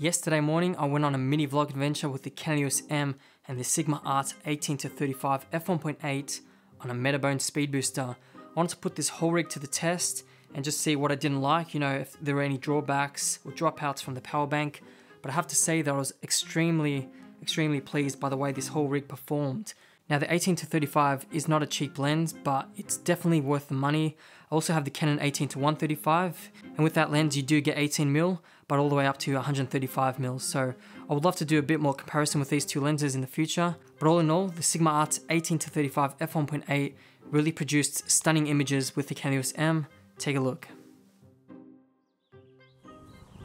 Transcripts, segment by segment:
Yesterday morning, I went on a mini vlog adventure with the Canon M and the Sigma Art 18-35 f1.8 on a Metabone speed booster. I wanted to put this whole rig to the test and just see what I didn't like, you know, if there were any drawbacks or dropouts from the power bank. But I have to say that I was extremely, extremely pleased by the way this whole rig performed. Now the 18 to 35 is not a cheap lens, but it's definitely worth the money. I also have the Canon 18 to 135, and with that lens you do get 18 mil, but all the way up to 135 mils. So I would love to do a bit more comparison with these two lenses in the future. But all in all, the Sigma Art 18 to 35 f1.8 really produced stunning images with the Canon EOS M. Take a look.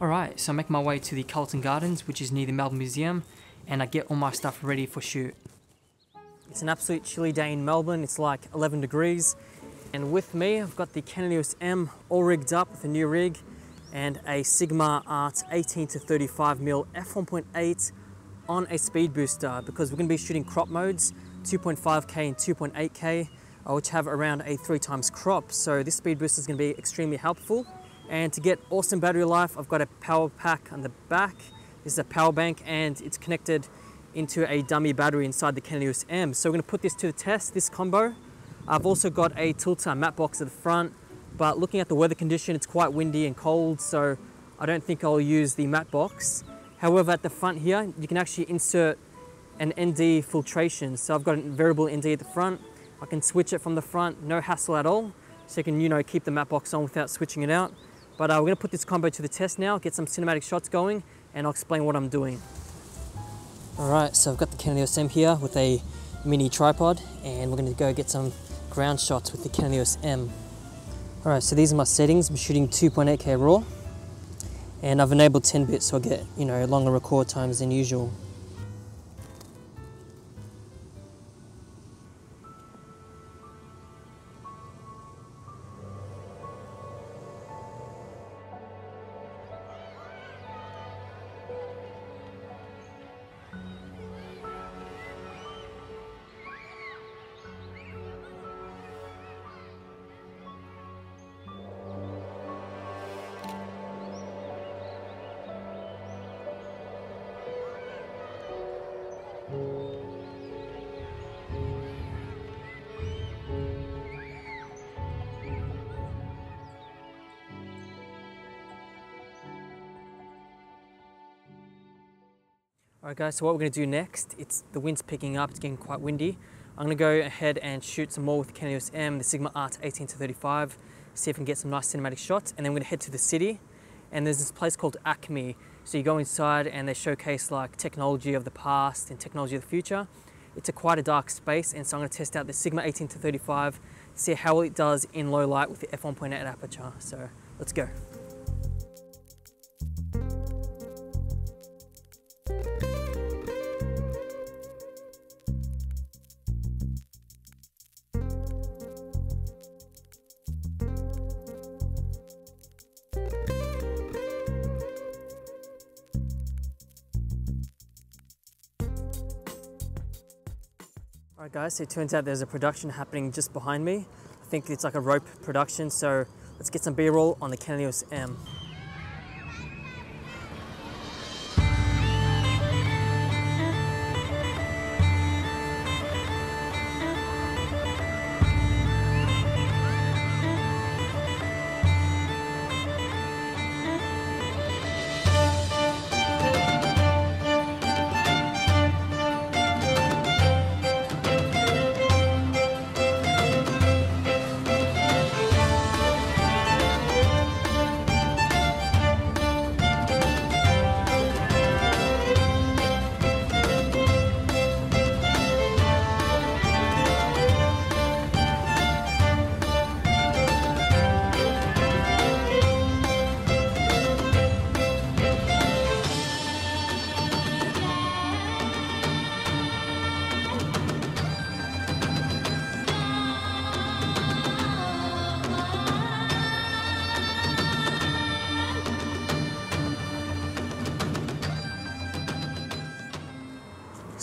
Alright, so I make my way to the Carlton Gardens, which is near the Melbourne Museum, and I get all my stuff ready for shoot. It's an absolute chilly day in Melbourne, it's like 11 degrees, and with me I've got the Canon EOS M all rigged up with a new rig, and a Sigma Art 18 to 35 mm f1.8 on a speed booster because we're going to be shooting crop modes 2.5k and 2.8k uh, which have around a three times crop. So this speed booster is going to be extremely helpful. And to get awesome battery life I've got a power pack on the back. This is a power bank and it's connected into a dummy battery inside the EOS M. So we're going to put this to the test this combo. I've also got a Tilta matte box at the front but looking at the weather condition, it's quite windy and cold, so I don't think I'll use the matte box. However, at the front here, you can actually insert an ND filtration. So I've got a variable ND at the front. I can switch it from the front, no hassle at all. So you can, you know, keep the matte box on without switching it out. But uh, we're gonna put this combo to the test now, get some cinematic shots going, and I'll explain what I'm doing. All right, so I've got the Canon EOS M here with a mini tripod, and we're gonna go get some ground shots with the Canon EOS M. All right, so these are my settings. I'm shooting 2.8K RAW and I've enabled 10 bits so I get, you know, longer record times than usual. All right guys, so what we're gonna do next, it's the wind's picking up, it's getting quite windy. I'm gonna go ahead and shoot some more with the EOS M, the Sigma Art 18 to 35, see if we can get some nice cinematic shots, and then we're gonna head to the city. And there's this place called ACMI. So you go inside and they showcase like technology of the past and technology of the future. It's a quite a dark space, and so I'm gonna test out the Sigma 18 to 35, see how well it does in low light with the f1.8 aperture. So let's go. Alright guys, so it turns out there's a production happening just behind me. I think it's like a rope production, so let's get some B-roll on the Canon EOS M.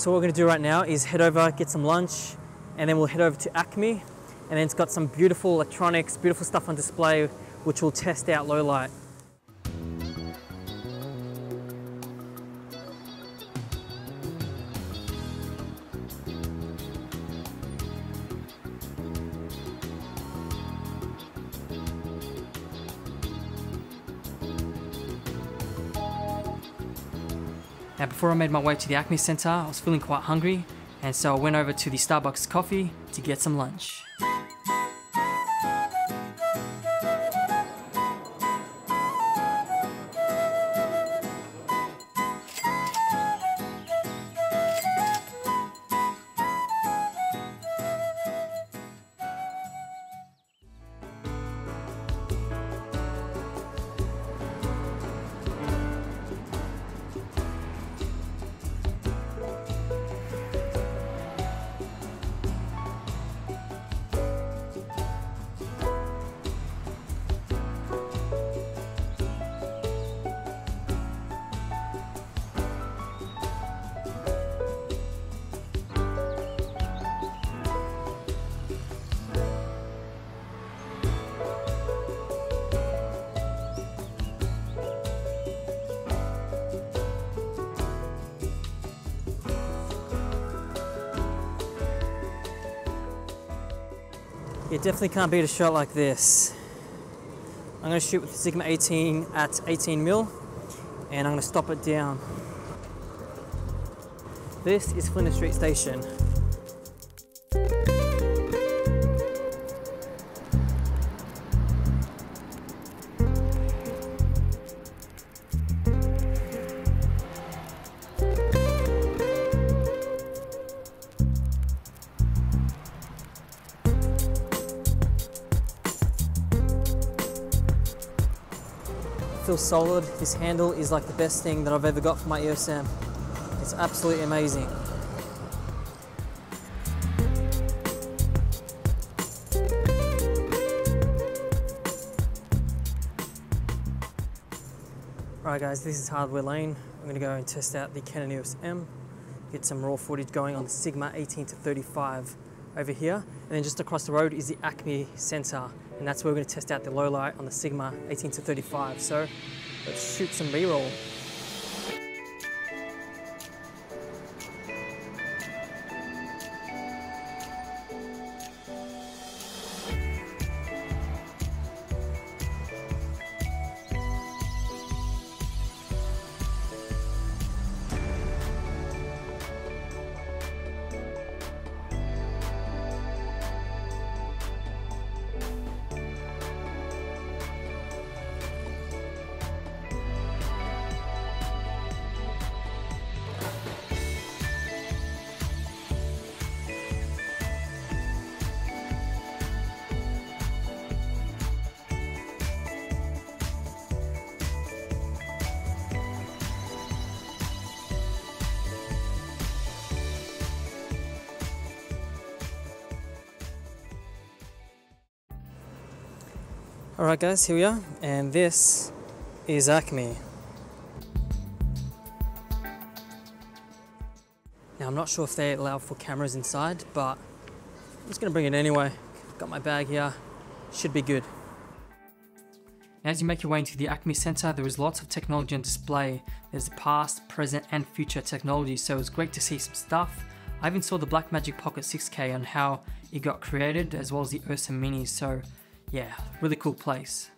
So what we're gonna do right now is head over, get some lunch, and then we'll head over to ACMI. And then it's got some beautiful electronics, beautiful stuff on display, which we'll test out low light. Before I made my way to the ACMI Centre, I was feeling quite hungry and so I went over to the Starbucks coffee to get some lunch. You definitely can't beat a shot like this. I'm going to shoot with the Sigma 18 at 18 mil and I'm going to stop it down. This is Flinders Street Station. Feels solid. This handle is like the best thing that I've ever got for my EOS M. It's absolutely amazing. Alright guys, this is Hardware Lane. I'm going to go and test out the Canon EOS M, get some raw footage going on the Sigma 18 to 35 over here. And then just across the road is the ACMI Centre and that's where we're going to test out the low light on the Sigma 18 to 35. So let's shoot some B-roll. Alright guys, here we are, and this is ACMI. Now I'm not sure if they allow for cameras inside, but I'm just gonna bring it anyway. Got my bag here, should be good. As you make your way into the ACMI Centre, there is lots of technology on display. There's past, present, and future technology, so it's great to see some stuff. I even saw the Blackmagic Pocket 6K and how it got created, as well as the Ursa Mini, so yeah, really cool place.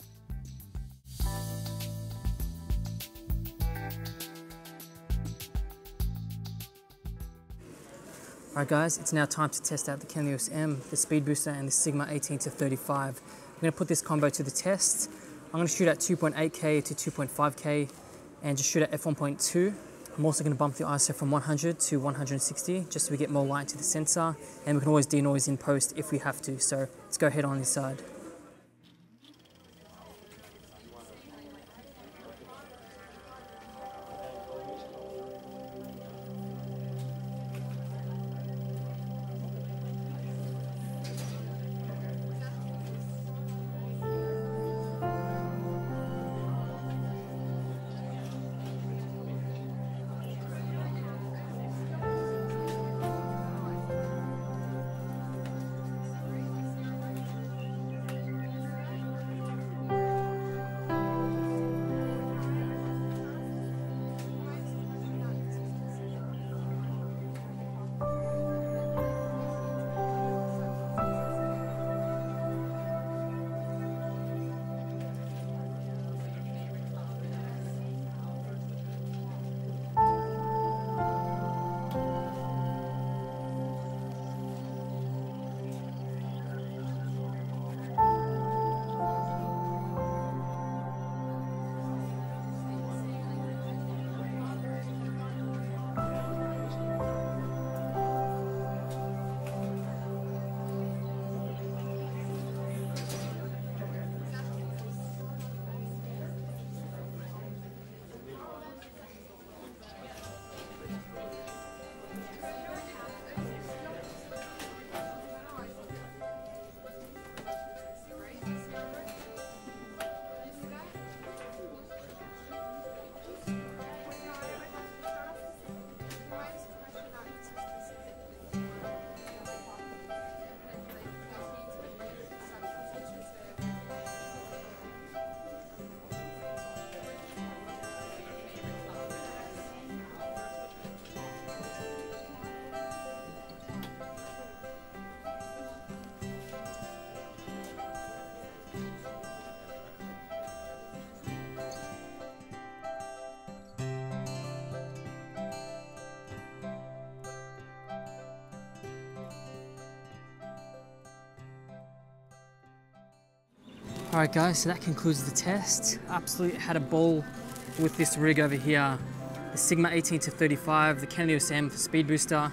Alright guys, it's now time to test out the EOS M, the Speed Booster and the Sigma 18 to 35. I'm going to put this combo to the test. I'm going to shoot at 2.8K to 2.5K and just shoot at f1.2. I'm also going to bump the ISO from 100 to 160 just so we get more light to the sensor and we can always denoise in post if we have to. So let's go ahead on this side. All right guys, so that concludes the test. Absolutely had a ball with this rig over here. The Sigma 18 to 35, the Canon EOS M for speed booster,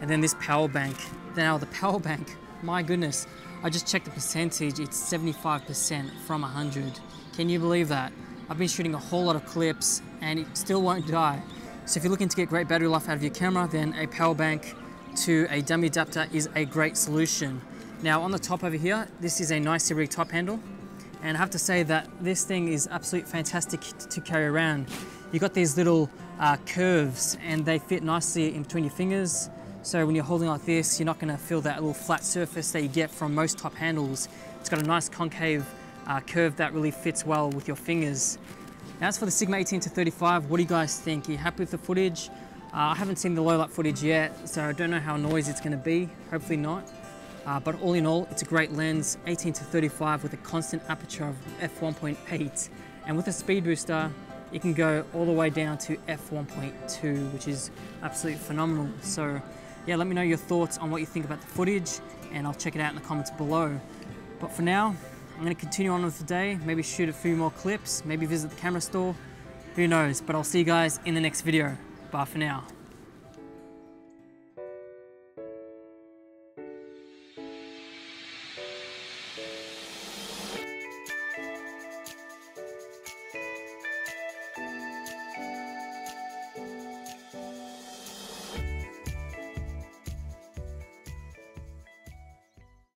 and then this power bank. Now the power bank, my goodness, I just checked the percentage, it's 75% from 100. Can you believe that? I've been shooting a whole lot of clips and it still won't die. So if you're looking to get great battery life out of your camera, then a power bank to a dummy adapter is a great solution. Now on the top over here, this is a nice rig top handle. And I have to say that this thing is absolutely fantastic to carry around. You've got these little uh, curves and they fit nicely in between your fingers. So when you're holding like this, you're not gonna feel that little flat surface that you get from most top handles. It's got a nice concave uh, curve that really fits well with your fingers. Now as for the Sigma 18 to 35, what do you guys think? Are you happy with the footage? Uh, I haven't seen the low light footage yet, so I don't know how noisy it's gonna be, hopefully not. Uh, but all in all, it's a great lens, 18 to 35 with a constant aperture of f1.8. And with a speed booster, you can go all the way down to f1.2, which is absolutely phenomenal. So yeah, let me know your thoughts on what you think about the footage and I'll check it out in the comments below. But for now, I'm gonna continue on with the day, maybe shoot a few more clips, maybe visit the camera store, who knows, but I'll see you guys in the next video. Bye for now.